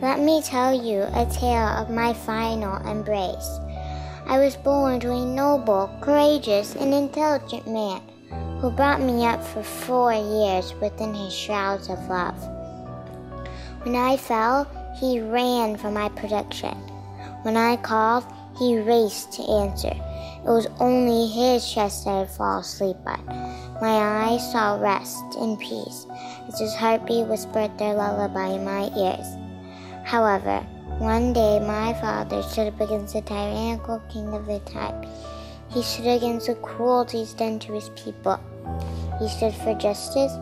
Let me tell you a tale of my final embrace. I was born to a noble, courageous, and intelligent man who brought me up for four years within his shrouds of love. When I fell, he ran for my protection. When I called, he raced to answer. It was only his chest I'd fall asleep on. My eyes saw rest and peace as his heartbeat whispered their lullaby in my ears. However, one day my father stood up against the tyrannical king of the time. He stood against the cruelties done to his people. He stood for justice,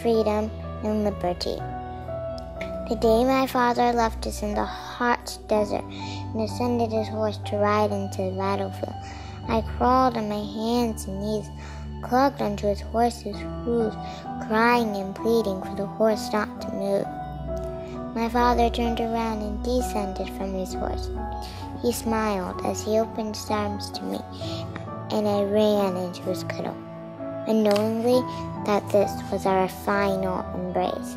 freedom, and liberty. The day my father left us in the hot desert and ascended his horse to ride into the battlefield, I crawled on my hands and knees, clugged onto his horse's hooves, crying and pleading for the horse not to move. My father turned around and descended from his horse. He smiled as he opened his arms to me, and I ran into his cuddle, unknowingly that this was our final embrace.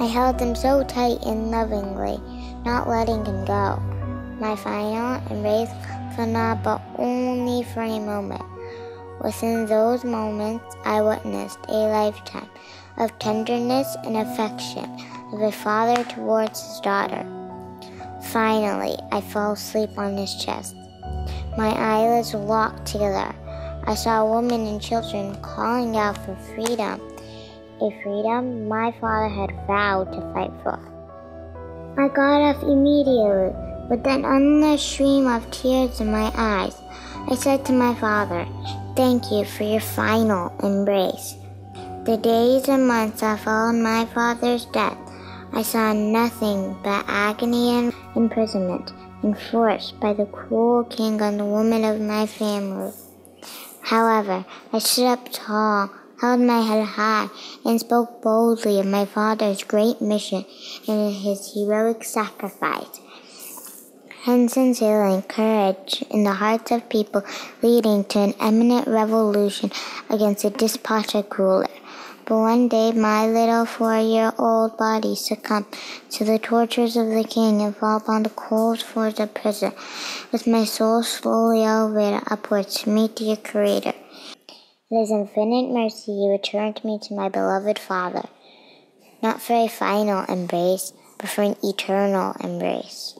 I held him so tight and lovingly, not letting him go. My final embrace was not but only for a moment. Within those moments, I witnessed a lifetime of tenderness and affection of a father towards his daughter. Finally, I fell asleep on his chest. My eyelids locked together. I saw women and children calling out for freedom, a freedom my father had vowed to fight for. I got up immediately, with an endless stream of tears in my eyes. I said to my father, Thank you for your final embrace. The days and months that followed my father's death I saw nothing but agony and imprisonment enforced by the cruel king on the women of my family. However, I stood up tall, held my head high, and spoke boldly of my father's great mission and his heroic sacrifice. Hence instilling courage in the hearts of people, leading to an imminent revolution against a despotic ruler. But one day my little four-year-old body succumbed to the tortures of the king and fell upon the cold floors of prison, with my soul slowly elevated upwards to meet the Creator. In His infinite mercy, He returned me to my beloved Father, not for a final embrace, but for an eternal embrace.